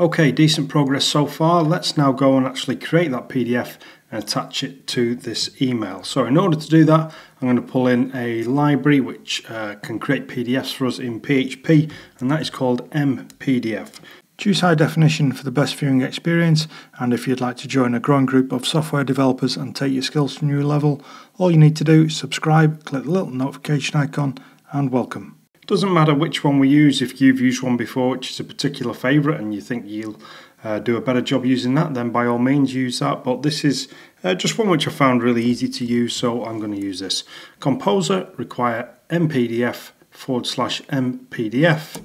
Okay, decent progress so far. Let's now go and actually create that PDF and attach it to this email. So in order to do that, I'm going to pull in a library which uh, can create PDFs for us in PHP, and that is called MPDF. Choose high definition for the best viewing experience, and if you'd like to join a growing group of software developers and take your skills to a new level, all you need to do is subscribe, click the little notification icon, and welcome. Doesn't matter which one we use, if you've used one before which is a particular favourite and you think you'll uh, do a better job using that, then by all means use that. But this is uh, just one which I found really easy to use, so I'm going to use this. Composer require mpdf forward slash mpdf.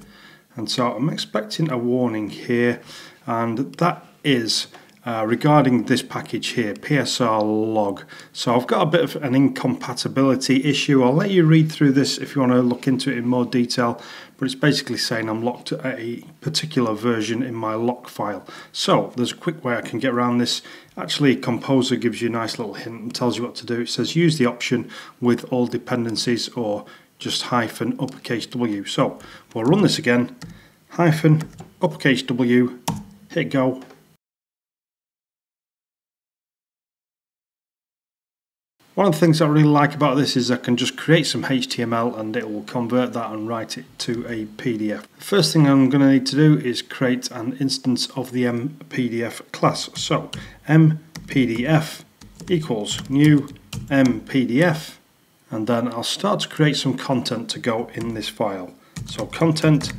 And so I'm expecting a warning here, and that is uh, regarding this package here, PSR log. So I've got a bit of an incompatibility issue. I'll let you read through this if you want to look into it in more detail, but it's basically saying I'm locked at a particular version in my lock file. So there's a quick way I can get around this. Actually, Composer gives you a nice little hint and tells you what to do. It says use the option with all dependencies or just hyphen uppercase W. So we'll run this again, hyphen uppercase W, hit go, One of the things I really like about this is I can just create some HTML and it will convert that and write it to a PDF. The first thing I'm going to need to do is create an instance of the MPDF class. So MPDF equals new MPDF and then I'll start to create some content to go in this file. So content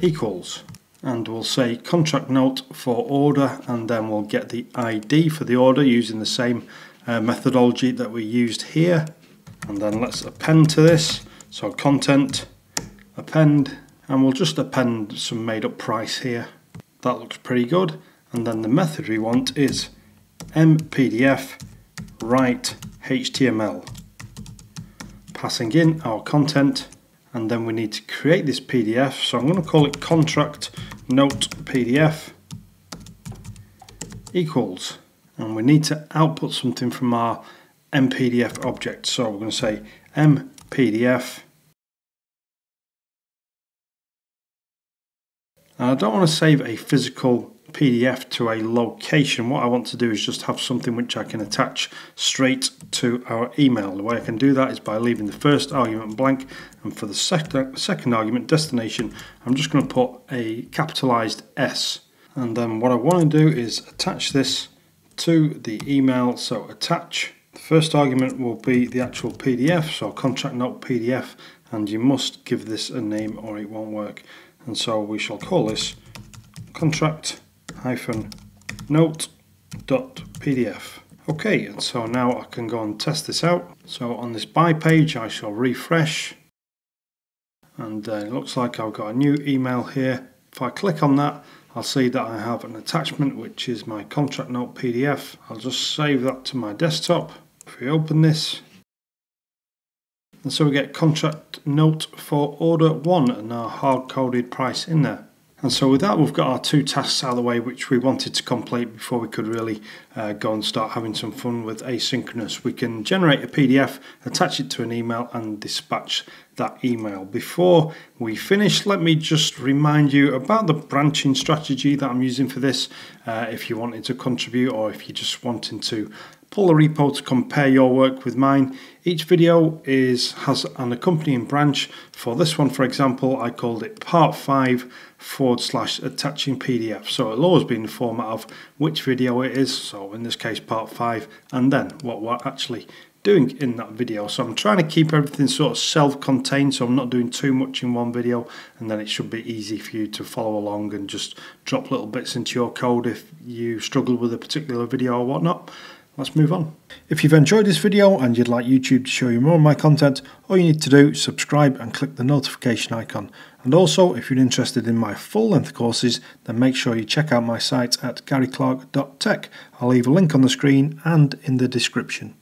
equals and we'll say contract note for order and then we'll get the ID for the order using the same uh, methodology that we used here. And then let's append to this. So content append and we'll just append some made up price here. That looks pretty good. And then the method we want is mpdf write html passing in our content and then we need to create this pdf so I'm going to call it contract note pdf equals and we need to output something from our mpdf object. So we're going to say mpdf and I don't want to save a physical PDF to a location. What I want to do is just have something which I can attach straight to our email. The way I can do that is by leaving the first argument blank. And for the second, second argument destination I'm just going to put a capitalized S. And then what I want to do is attach this to the email. So attach. The first argument will be the actual PDF, so contract note PDF, and you must give this a name or it won't work. And so we shall call this contract hyphen note dot PDF. Okay, and so now I can go and test this out. So on this buy page, I shall refresh. And uh, it looks like I've got a new email here. If I click on that, I'll see that I have an attachment which is my contract note PDF. I'll just save that to my desktop. If we open this, and so we get contract note for order one and our hard coded price in there. And so with that, we've got our two tasks out of the way, which we wanted to complete before we could really uh, go and start having some fun with asynchronous. We can generate a PDF, attach it to an email and dispatch that email. Before we finish, let me just remind you about the branching strategy that I'm using for this. Uh, if you wanted to contribute or if you're just wanting to pull a repo to compare your work with mine. Each video is has an accompanying branch. For this one, for example, I called it part 5 forward slash attaching PDF. So it'll always be in the format of which video it is, so in this case part 5, and then what we're actually doing in that video. So I'm trying to keep everything sort of self-contained so I'm not doing too much in one video and then it should be easy for you to follow along and just drop little bits into your code if you struggle with a particular video or whatnot let's move on. If you've enjoyed this video and you'd like YouTube to show you more of my content, all you need to do is subscribe and click the notification icon. And also, if you're interested in my full-length courses, then make sure you check out my site at garyclarke.tech. I'll leave a link on the screen and in the description.